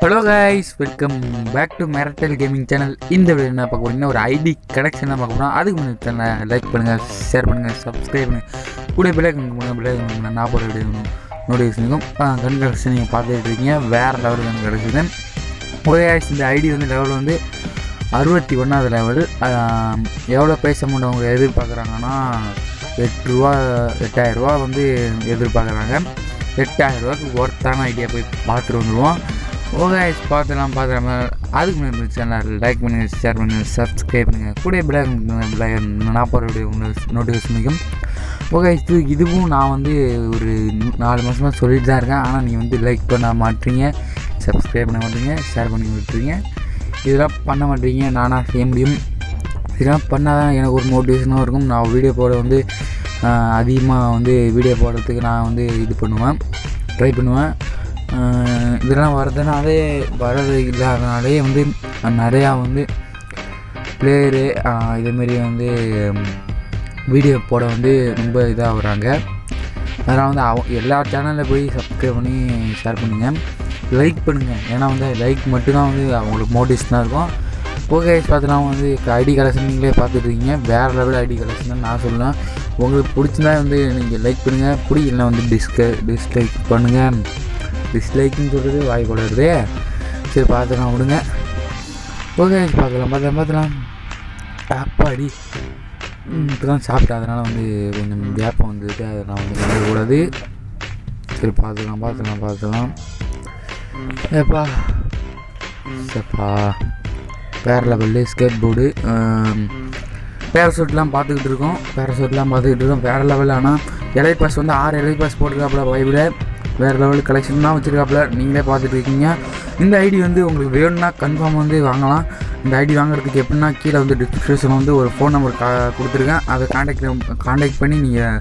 Hello guys welcome back to மேரட்டல் gaming channel இந்த video என்ன பார்க்க போறீங்கன்னா ஒரு ஐடி கனெக்ஷன் தான் பார்க்க போகிறோம் அதுக்கு முன்னாடி லைக் பண்ணுங்கள் ஷேர் பண்ணுங்கள் சப்ஸ்கிரைப் பண்ணுங்கள் கூட பிள்ளைக்கு பண்ணுங்கள் பிள்ளைக்கு நான் போகிற வீடியோ நோட்டிஃபிகேஷனுக்கும் கண் கலெக்ஷன் நீங்கள் பார்த்துட்டு இருக்கீங்க. வேறு லெவல் கண் கலெக்ஷன் ஓகே இந்த ஐடி வந்து லெவல் வந்து அறுபத்தி ஒன்றாவது லெவல் எவ்வளோ பேச அமௌண்ட் அவங்க எதிர்பார்க்குறாங்கன்னா எட்டு ரூபா எட்டாயிரரூவா வந்து எதிர்பார்க்குறாங்க. எட்டாயிரம் ஒர்த்தான ஐடியா போய் பார்த்துட்டு வந்துடுவோம் ஓகே பார்த்துலாம் பார்த்துலாம. அதுக்கு முன்னாடி சேனல் லைக் பண்ணுங்கள் ஷேர் பண்ணுங்கள் சப்ஸ்கிரைப் பண்ணுங்கள் கூட பிளாக் நாற்பது வீடியோ நோட்டிஃபிகேஷனுக்கும் ஓகே இது இதுவும் நான் வந்து ஒரு நாலு மாதமாக சொல்லிட்டு தான் இருக்கேன். ஆனால் நீங்கள் வந்து லைக் பண்ண மாட்டீங்க சப்ஸ்கிரைப் பண்ண மாட்டீங்க ஷேர் பண்ணி விட்டுறீங்க. இதெல்லாம் பண்ண மாட்டீங்க நானாக செய்ய முடியும். இதெல்லாம் பண்ணால் தான் எனக்கு ஒரு மோட்டிவேஷனாக இருக்கும். நான் வீடியோ போட வந்து அதிகமாக வந்து வீடியோ போடுறதுக்கு நான் வந்து இது பண்ணுவேன் ட்ரை பண்ணுவேன். இதெல்லாம் வர்றதுனாலே வர்றது இல்லாதனாலே வந்து நிறையா வந்து பிளேயரு இதேமாரி வந்து வீடியோ போட வந்து ரொம்ப இதாக வராங்க அதனால் வந்து அவ எல்லா சேனலில் போய் சப்ஸ்கிரைப் பண்ணி ஷேர் பண்ணுங்கள் லைக் பண்ணுங்கள் ஏன்னா வந்து லைக் மட்டும்தான் வந்து அவங்களுக்கு மோட்டிவேஷனாக இருக்கும். ஓகே பார்த்தலாம் வந்து ஐடி கலெக்ஷன் நீங்களே பார்த்துட்ருக்கீங்க வேறு லெவல் ஐடி கலெக்ஷன் தான் நான் சொல்லலாம் உங்களுக்கு பிடிச்சிருந்தா வந்து நீங்கள் லைக் பண்ணுங்கள் பிடிக்கலனா வந்து டிஸ்க டிஸ்லைக் பண்ணுங்கள் டிஸ்லைக்குன்னு சொல்கிறது வாய் போடுறது சரி பார்த்துக்கலாம் விடுங்க. ஓகே பார்க்கலாம் பார்த்துலாம் பார்த்துலாம் அப்பாடி இப்போ தான் சாப்பிட்டேன். அதனால் வந்து கொஞ்சம் வியாபம் வந்துட்டு அதை நான் வந்து பண்ணக்கூடாது சரி பார்த்துக்கலாம் பார்த்துக்கலாம் பார்த்துக்கலாம். ஏப்பா. சப்பா வேறு லெவலு ஸ்கேட் போர்டு. பேரசூட்லாம் பார்த்துக்கிட்டு இருக்கோம். பேரசூட்லாம் பார்த்துக்கிட்டு இருக்கோம். வேறு லெவல் ஆனால் இலை பாஸ் வந்து ஆறு இலை பாஸ் போட்டிருக்காப்புல பைபிள. வேறு லெவல் கலெக்ஷன் தான் வச்சுருக்காப்புல. நீங்களே பார்த்துட்டு இருக்கீங்க இந்த ஐடி வந்து உங்களுக்கு வேணும்னா கன்ஃபார்ம் வந்து வாங்கலாம். இந்த ஐடி வாங்குறதுக்கு எப்படின்னா கீழே வந்து டிஸ்கிரிப்ஷன் வந்து ஒரு ஃபோன் நம்பர் கா கொடுத்துருக்கேன். அதை காண்டாக்ட் காண்டாக்ட் பண்ணி நீங்கள்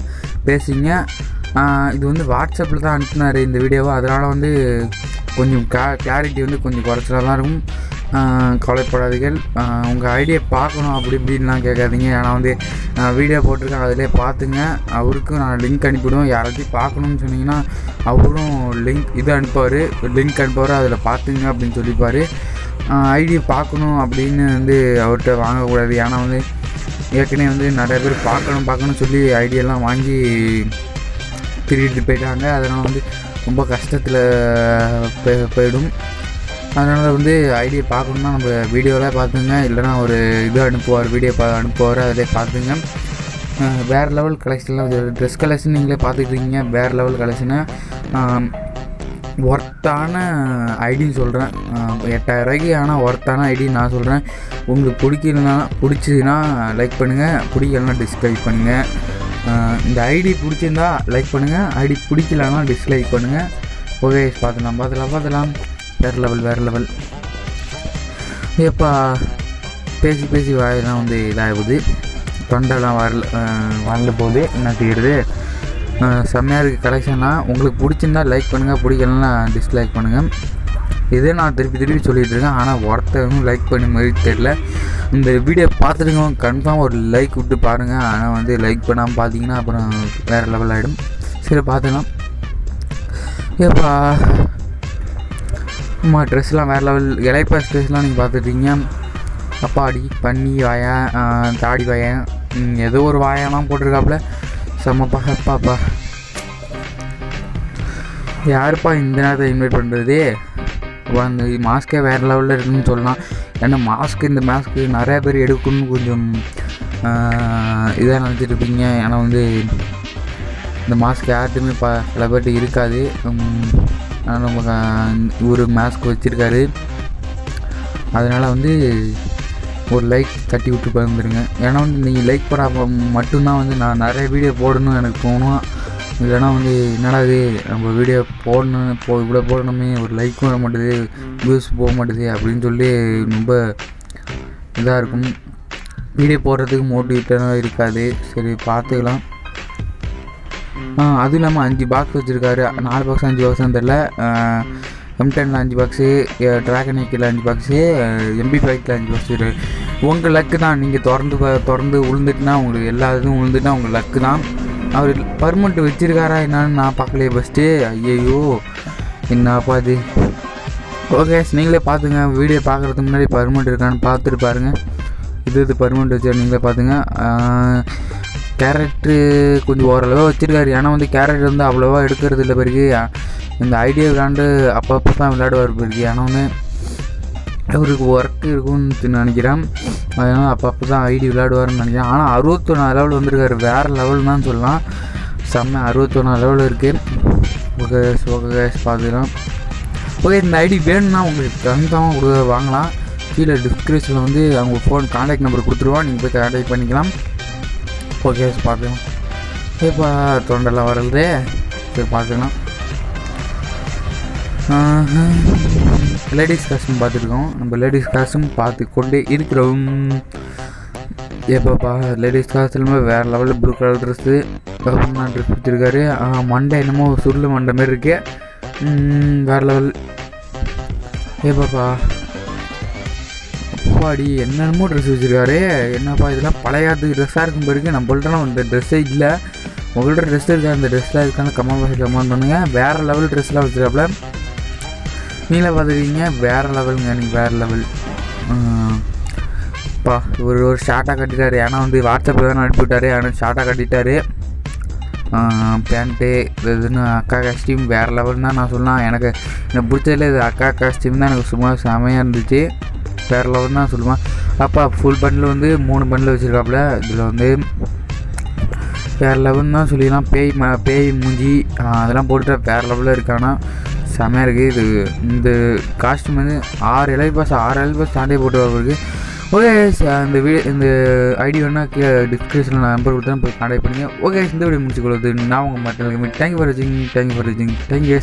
பேசிங்க இது வந்து வாட்ஸ்அப்பில் தான் அனுப்புனார் இந்த வீடியோவை அதனால் வந்து கொஞ்சம் கிளா கிளாரிட்டி வந்து கொஞ்சம் குறைச்சலாக தான் இருக்கும். கவலைப்படாதீர்கள். உங்கள் ஐடியை பார்க்கணும் அப்படி இப்படின்லாம் கேட்காதீங்க. ஏன்னா வந்து நான் வீடியோ போட்டிருக்கேன். அதிலே பார்த்துங்க. அவருக்கும் நான் லிங்க் அனுப்பிவிடுவேன். யாராச்சும் பார்க்கணும்னு சொன்னீங்கன்னா அவரும் லிங்க் இது அனுப்புவார். லிங்க் அனுப்புவார். அதில் பார்த்துங்க அப்படின்னு சொல்லிப்பார். ஐடியை பார்க்கணும் அப்படின்னு வந்து அவர்கிட்ட வாங்கக்கூடாது. ஏன்னா வந்து ஏற்கனவே வந்து நிறைய பேர் பார்க்கணும் பார்க்கணும் சொல்லி ஐடியெல்லாம் வாங்கி திருடிட்டு போயிட்டாங்க. அதனால் வந்து ரொம்ப கஷ்டத்தில் போயிடும். அதனால் வந்து ஐடியை பார்க்கணுன்னா நம்ம வீடியோவில் பார்த்துங்க. இல்லைனா ஒரு இது அனுப்புவார் வீடியோ பா அனுப்புவார் அதிலே பார்த்துங்க. வேறு லெவல் கலெக்ஷன்லாம் ட்ரெஸ் கலெக்ஷன் நீங்களே பார்த்துக்கிட்டீங்க வேறு லெவல் கலெக்ஷனை ஒர்த்தான ஐடின்னு சொல்கிறேன் எட்டாயிரம் ரூபாய்க்கு ஆனால் ஒர்த்தான ஐடி நான் சொல்கிறேன் உங்களுக்கு பிடிக்கலனா பிடிச்சதுன்னா லைக் பண்ணுங்கள் பிடிக்கலனா டிஸ்லைக் பண்ணுங்கள் இந்த ஐடி பிடிச்சிருந்தா லைக் பண்ணுங்கள் ஐடி பிடிக்கலனா டிஸ்லைக் பண்ணுங்கள் ஓகே பார்த்துலாம் பார்த்துலாம் பார்த்துலாம் வேறு லெவல் வேறு லெவல் ஏப்பா பேசி பேசி வாயெல்லாம் வந்து இதாகுது. தொண்டெல்லாம் வரல அஹ் வரல போகுது. என்ன செய்கிறது செம்மையாக இருக்குது கலெக்ஷன்லாம் உங்களுக்கு பிடிச்சிருந்தா லைக் பண்ணுங்கள் பிடிக்கலன்னா டிஸ்லைக் பண்ணுங்கள் இதே நான் திருப்பி திருப்பி சொல்லிட்டு இருக்கேன். ஆனால் ஒருத்தவங்க லைக் பண்ணி மாதிரி தெரில இந்த வீடியோ பார்த்துட்டுங்க கன்ஃபார்ம் ஒரு லைக் விட்டு பாருங்கள் ஆனால் வந்து லைக் பண்ணாமல் பார்த்தீங்கன்னா அப்புறம் வேறு லெவல் ஆகிடும் சரி பார்த்துக்கலாம். ஏப்பா அம்மா ட்ரெஸ்லாம் வேறு லெவல் இலைப்பா ட்ரெஸ்லாம் நீங்கள் பார்த்துருக்கீங்க அப்பாடி பன்னி வாயன் தாடி வாயன் ஏதோ ஒரு வாயெல்லாம் போட்டிருக்காப்புல. செம்மப்பா அப்பாப்பா யாருப்பா இந்த நேரத்தை இன்வைட் பண்ணுறது அந்த மாஸ்க்கே வேறு லெவலில் இருக்குன்னு சொல்லலாம். ஏன்னா மாஸ்க் இந்த மாஸ்க்கு நிறையா பேர் எடுக்கணும்னு கொஞ்சம் இதாக நினச்சிட்டு இருப்பீங்க. ஏன்னா வந்து இந்த மாஸ்க் யார்ட்டுமே ப சில பேர்ட்டு இருக்காது. நம்ம ஒரு மாஸ்க் வச்சுருக்காரு. அதனால் வந்து ஒரு லைக் தட்டி விட்டு பகிர்ந்துருங்க ஏன்னா வந்து நீங்கள் லைக் பண்ண மட்டும்தான் வந்து நான் நிறைய வீடியோ போடணும் எனக்கு தோணும். இல்லைன்னா வந்து என்னடா இது நம்ம வீடியோ போடணும் போ இவ்வளோ போடணுமே ஒரு லைக்கும் வர மாட்டேது வியூஸ் போக மாட்டேது அப்படின்னு சொல்லி ரொம்ப இதாக இருக்கும். வீடியோ போடுறதுக்கு மோட்டிவேட்டாக இருக்காது. சரி பார்த்துக்கலாம். அதுவும் இல்லாமல் அஞ்சு பாக்ஸ் வச்சுருக்காரு. நாலு பாக்ஸ் அஞ்சு பாக்ஸ் தெரில எம் அஞ்சு பாக்ஸு ட்ராகன் ஏக்கில் அஞ்சு பாக்ஸு எம்பி ஃபைக்கில் அஞ்சு பாக்ஸ் உங்கள் லக்கு தான். நீங்கள் திறந்து திறந்து விழுந்துட்டுனா உங்களுக்கு எல்லா இதுவும் விழுந்துட்டுனா உங்கள் லக்கு தான். அவர் பர்மனெண்ட் வச்சுருக்காரா என்னான்னு நான் பார்க்கலையே ஃபஸ்ட்டு ஐயையோ என்னப்பா இது? ஓகே நீங்களே பார்த்துங்க. வீடியோ பார்க்குறதுக்கு முன்னாடி பர்மனெண்ட் இருக்கான்னு பார்த்துட்டு பாருங்கள் இது இது பர்மனெண்ட் வச்சு நீங்களே பார்த்துங்க. கேரட்டு கொஞ்சம் ஓரளவு வச்சுருக்காரு. ஏன்னா வந்து கேரட் வந்து அவ்வளோவா எடுக்கிறது இல்லை பிறகு. இந்த ஐடியா விளாண்டு அப்பப்போ தான் விளையாடுவார் பிறகு. ஏன்னா வந்து அவருக்கு ஒர்க் இருக்கும்னு நினைக்கிறேன். அதனால் அப்பப்போ தான் ஐடி விளையாடுவார்னு நினைக்கிறேன். ஆனால் அறுபத்தொன்னா லெவல் வந்திருக்காரு. வேறு லெவல் தான் சொல்லலாம். செம்ம அறுபத்தொன்னா லெவல் இருக்குது ஓகே ஓகே பார்த்துக்கலாம். ஓகே இந்த ஐடி வேணும்னா உங்களுக்கு கன்ஃபார்மாக கொடுக்க வாங்கலாம். கீழே டிஸ்கிரிப்ஷனில் வந்து அவங்க ஃபோன் காண்டாக்ட் நம்பர் கொடுத்துருவோம். நீங்கள் போய் காண்டாக்ட் பண்ணிக்கலாம். ஓகே பார்த்துக்கலாம் இப்போ தொண்டெல்லாம் வரலே சரி பார்த்துக்கலாம். லேடிஸ் காஸ்ட்யூம் பார்த்துருக்கோம். நம்ம லேடிஸ் காஸ்ட்யூம் பார்த்து கொண்டே இருக்கிறோம் எப்போப்பா லேடிஸ் காஸ்ட்யூமே வேறு லெவலில் blue colour dress government dress வச்சுருக்காரு மண்டை என்னமோ சுருள் மண்டை மாரி இருக்கு. வேறு லெவல் ஏப்பாப்பா அப்பாடி என்னென்னமோ ட்ரெஸ் வச்சுருக்காரு. என்னப்பா இதெல்லாம் பழையாத்துக்கு ட்ரெஸ்ஸாக இருக்கும் பிறகு நம்மள்ட்டலாம் இந்த ட்ரெஸ்ஸே இல்லை. உங்கள்கிட்ட ட்ரெஸ் இருக்கா? அந்த ட்ரெஸ்லாம் இருக்கான்னு கமெண்ட் பாக்ஸில் கமெண்ட் பண்ணுங்கள் வேறு லெவல் ட்ரெஸ்லாம் வச்சுருக்காப்புல நீங்களே பார்த்துருக்கீங்க வேறு லெவலுங்க நீங்கள் வேறு லெவல் அப்பா ஒரு ஒரு ஷார்ட்டாக கட்டிட்டார். ஏன்னா வந்து வாட்ஸ்அப்பில் தான் அனுப்பிவிட்டார். ஆனால் ஷார்ட்டாக கட்டிட்டார். பேண்ட்டு இதுன்னு அக்கா காஸ்டியூம் வேறு லெவல் தான் நான் சொல்லலாம். எனக்கு எனக்கு பிடிச்சதில் இது அக்கா காஸ்டியூம் தான். எனக்கு சும்மா செமையாக இருந்துச்சு. வேறு லெவல் தான் சொல்லுவேன். அப்பா ஃபுல் பண்டில் வந்து மூணு பண்டில் வச்சுருக்காப்புல இதில் வந்து வேறு லெவல் தான் சொல்லிடலாம் பேய் ம பேய் மூஞ்சி அதெல்லாம் போட்டுட்டா வேறு லெவலில் இருக்கானா? செம்மையாக இருக்குது இது இந்த காஸ்ட்யூம் வந்து ஆறு இலை பாஸ் ஆறு இலை பாஸ் தாண்டே போட்டு அவருக்கு. ஓகே இந்த வீடியோ இந்த ஐடி வேணால் கீழே டிஸ்கிரிப்ஷனில் நம்பர் கொடுத்தேன் போய் கான்டாக்ட் பண்ணுங்கள் ஓகே இந்த வீடியோ முடிச்சுக்கொள்வது நான் உங்கள் மட்டும் தேங்க்யூ ஃபார் வாட்சிங் தேங்க்யூ ஃபார் வாட்சிங் தேங்க்யூ